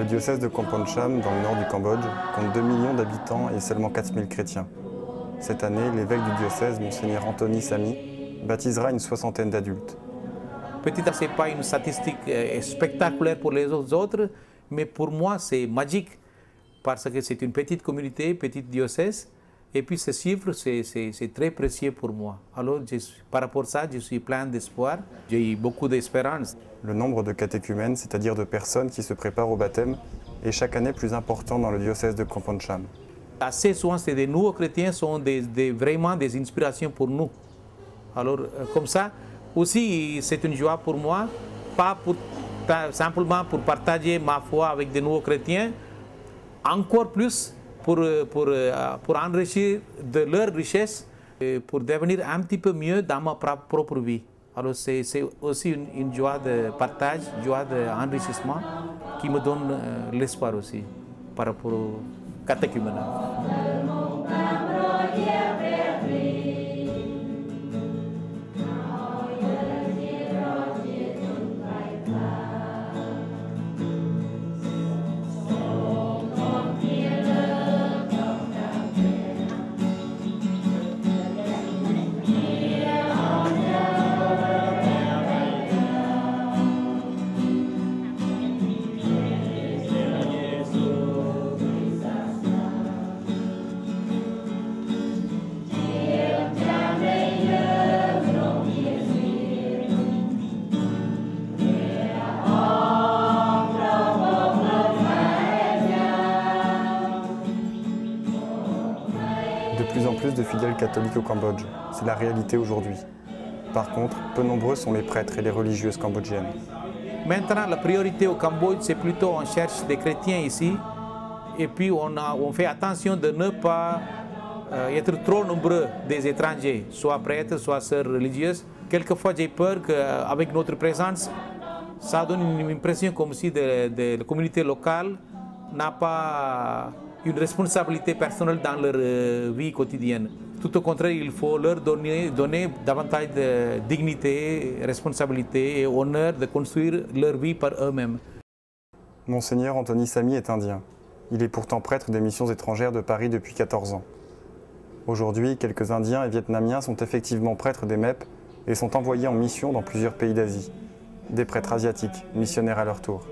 Le diocèse de Komponcham, dans le nord du Cambodge, compte 2 millions d'habitants et seulement 4000 chrétiens. Cette année, l'évêque du diocèse, Monseigneur Anthony Samy, baptisera une soixantaine d'adultes. Peut-être ce n'est pas une statistique euh, spectaculaire pour les autres, mais pour moi c'est magique parce que c'est une petite communauté, petite diocèse, et puis ce chiffre c'est très précieux pour moi. Alors je, par rapport à ça, je suis plein d'espoir, j'ai eu beaucoup d'espérance. Le nombre de catéchumènes, c'est-à-dire de personnes qui se préparent au baptême, est chaque année plus important dans le diocèse de Komponcham. Assez souvent, c'est des nouveaux chrétiens sont des, des, vraiment des inspirations pour nous. Alors euh, comme ça, aussi c'est une joie pour moi, pas pour, simplement pour partager ma foi avec des nouveaux chrétiens, encore plus pour, pour, pour enrichir de leur richesse, pour devenir un petit peu mieux dans ma propre vie. Alors c'est aussi une, joie de partage, joie d'enrichissement qui me donne euh, l'espoir aussi par rapport au catéchuménat. De plus en plus de fidèles catholiques au Cambodge, c'est la réalité aujourd'hui. Par contre, peu nombreux sont les prêtres et les religieuses cambodgiennes. Maintenant, la priorité au Cambodge, c'est plutôt on cherche des chrétiens ici, et puis on, fait attention de ne pas euh, être trop nombreux des étrangers, soit prêtres, soit sœurs religieuses. Quelquefois, j'ai peur qu'avec notre présence, ça donne une impression comme si de, de la communauté locale n'a pas une responsabilité personnelle dans leur euh, vie quotidienne. Tout au contraire, il faut leur donner, donner davantage de dignité, responsabilité et honneur de construire leur vie par eux-mêmes. Monseigneur Anthony Samy est indien. Il est pourtant prêtre des missions étrangères de Paris depuis 14 ans. Aujourd'hui, quelques Indiens et Vietnamiens sont effectivement prêtres des MEP et sont envoyés en mission dans plusieurs pays d'Asie. Des prêtres asiatiques, missionnaires à leur tour.